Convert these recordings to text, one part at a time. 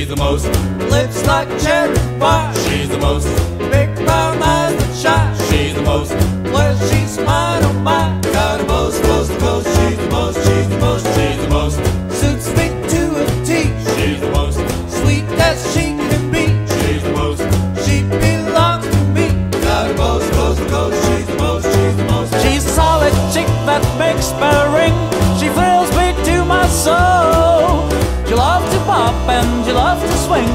She's the most. Lips like cherry pie. She's the most. Big brown eyes that shine. She's the most. When she smile, oh my. Got the most, most, most. She's the most, she's the most. She's the most. Suits me to a T. She's the most. Sweet as she can be. She's the most. She belongs to me. Got the most, most, most. She's the most, she's the most. She's a solid chick that makes my ring. She thrills swing.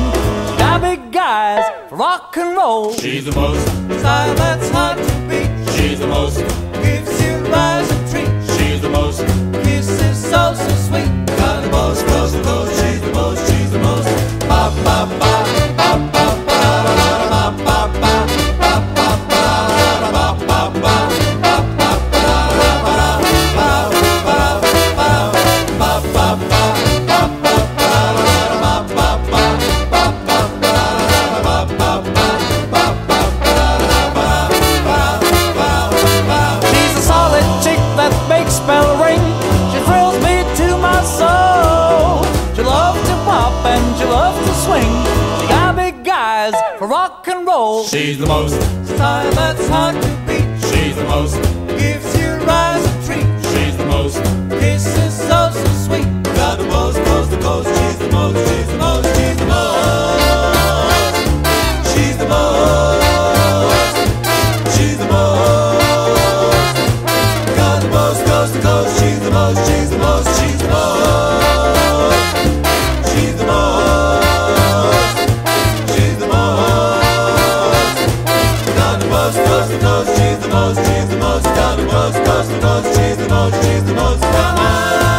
She got big eyes for rock and roll. She's the most. Style that's hard to beat. She's the most. Swing. She got big eyes for rock and roll. She's the most. Style that's hard to beat. She's the most. Gives you rise and treat. She's the most. Kisses so so sweet. Got the most, most, the most. She's the most, she's the most, she's the most. She's the most. She's the most. Got the most, coast to coast. She's the most, she's the most, she's the most. she's the most dumb, the most, most, the most, she's the most, she's the most Come on.